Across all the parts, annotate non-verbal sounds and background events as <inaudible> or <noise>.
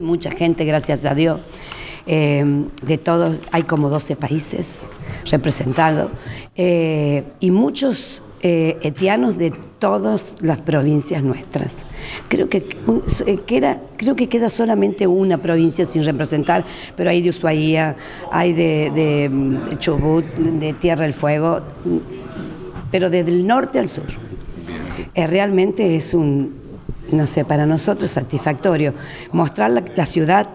Mucha gente, gracias a Dios, eh, de todos, hay como 12 países representados eh, y muchos eh, etianos de todas las provincias nuestras. Creo que, queda, creo que queda solamente una provincia sin representar, pero hay de Ushuaia, hay de, de Chubut, de Tierra del Fuego, pero desde el norte al sur. realmente es un, no sé, para nosotros satisfactorio, mostrar la, ciudad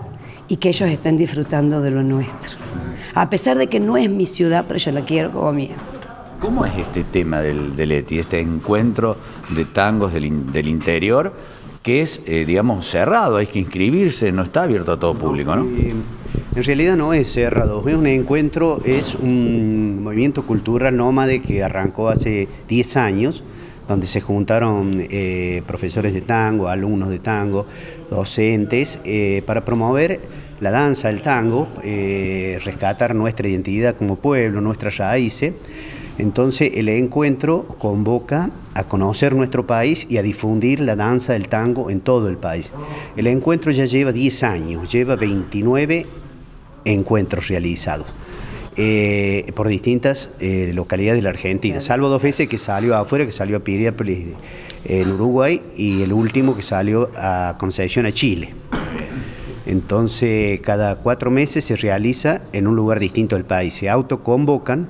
y que ellos estén disfrutando de lo nuestro. A pesar de que no es mi ciudad, pero yo la quiero como mía. ¿Cómo es este tema del, del ETI, este encuentro de tangos del, interior, que es, eh, digamos, cerrado, hay que inscribirse, no está abierto a todo público, ¿no? Eh, en realidad no es cerrado, es un encuentro, es un movimiento cultural nómade que arrancó hace 10 años, donde se juntaron eh, profesores de tango, alumnos de tango, docentes, eh, para promover la danza, el tango, eh, rescatar nuestra identidad como pueblo, nuestras raíces. Entonces el encuentro convoca a conocer nuestro país y a difundir la danza del tango en todo el país. El encuentro ya lleva 10 años, lleva 29 encuentros realizados. Eh, por distintas eh, localidades de la Argentina, salvo dos veces que salió afuera, que salió a Piriápolis en Uruguay y el último que salió a Concepción a Chile. Entonces, cada cuatro meses se realiza en un lugar distinto del país. Se autoconvocan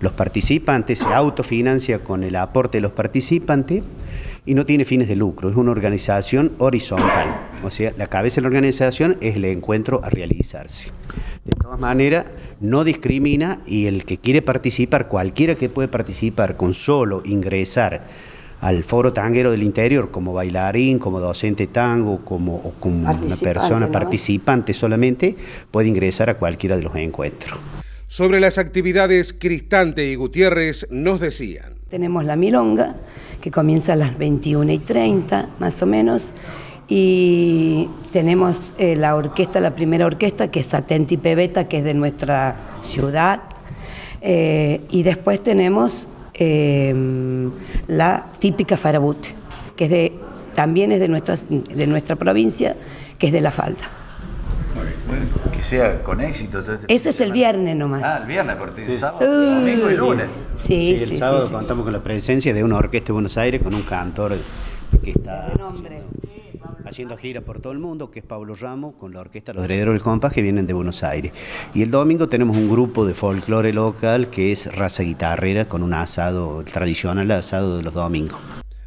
los participantes, se autofinancia con el aporte de los participantes y no tiene fines de lucro, es una organización horizontal. O sea, la cabeza de la organización es el encuentro a realizarse. De todas maneras, no discrimina y el que quiere participar, cualquiera que puede participar con solo ingresar al foro tanguero del interior como bailarín, como docente tango, como, como una persona participante solamente, puede ingresar a cualquiera de los encuentros. Sobre las actividades Cristante y Gutiérrez nos decían. Tenemos la milonga, que comienza a las 21 y 30, más o menos, y tenemos eh, la orquesta, la primera orquesta, que es Atenti Pebeta, que es de nuestra ciudad. Eh, y después tenemos eh, la típica Farabut, que es de, también es de, de nuestra provincia, que es de La Falda. Que sea con éxito. Este Ese es el viernes nomás. Ah, el viernes, porque sí. sábado, domingo y lunes. Sí, sí, el sábado contamos con la presencia de una orquesta de Buenos Aires con un cantor que está haciendo gira por todo el mundo, que es Pablo Ramos, con la orquesta Los Herederos del Compás, que vienen de Buenos Aires. Y el domingo tenemos un grupo de folclore local que es Raza Guitarrera, con un asado tradicional, asado de los domingos.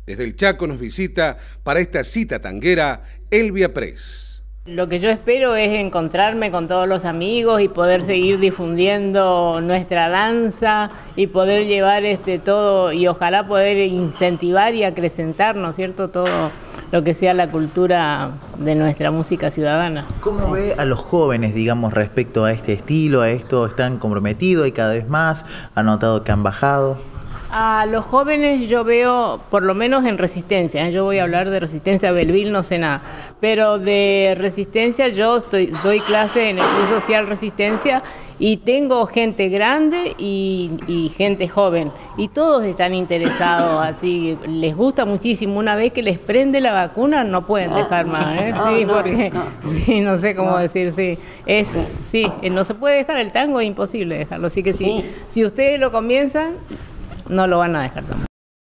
Desde el Chaco nos visita para esta cita tanguera Elvia Press. Lo que yo espero es encontrarme con todos los amigos y poder seguir difundiendo nuestra danza y poder llevar este todo y ojalá poder incentivar y acrecentar, ¿no es cierto?, todo lo que sea la cultura de nuestra música ciudadana. ¿Cómo ve a los jóvenes, digamos, respecto a este estilo, a esto? ¿Están comprometidos y cada vez más? ¿Han notado que han bajado? A los jóvenes yo veo, por lo menos en resistencia, ¿eh? yo voy a hablar de resistencia, Belville no sé nada, pero de resistencia yo estoy, doy clase en el Club Social Resistencia y tengo gente grande y, gente joven y todos están interesados, <laughs> así les gusta muchísimo. Una vez que les prende la vacuna no pueden dejar más, ¿eh? sí, porque <laughs> sí, no sé cómo decir, sí, es sí, no se puede dejar el tango, es imposible dejarlo, así que sí, si ustedes lo comienzan no lo van a dejar tampoco.